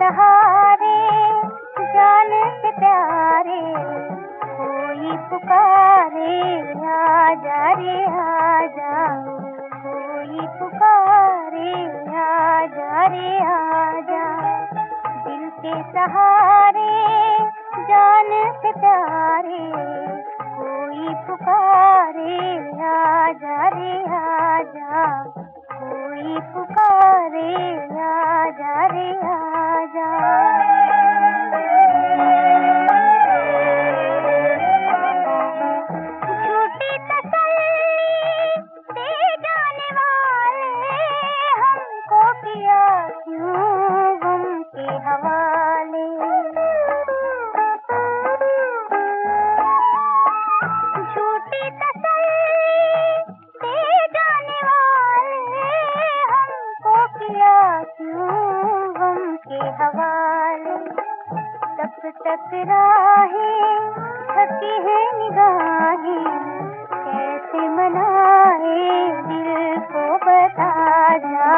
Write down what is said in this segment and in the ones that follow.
सहारे, जान से प्यारे, कोई पुकारे आजा रे आजा कोई पुकारे आजा रे आजा दिल के सहारे, जान से प्यारे, कोई पुकारे आजा रे आजा कोई पुकारे थकी है निगाहें, कैसे मनाए दिल को बता जा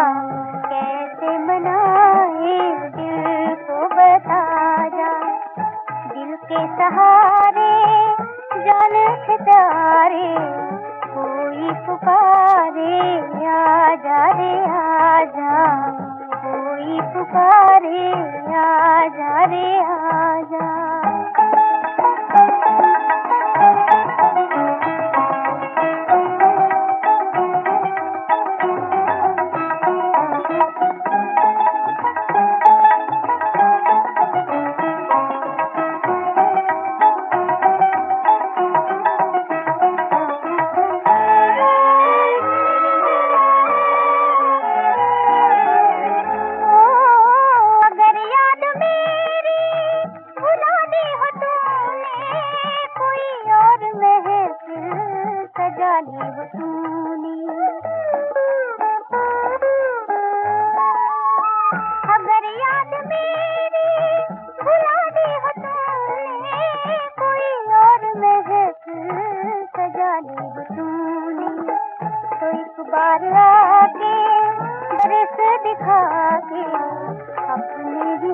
कैसे मनाए दिल को बता जा दिल के सहारे कोई पुकारे, आ जा रे, आ जा। कोई पुकारे आजा रे आजा बार के बरस दिखा के अपने ही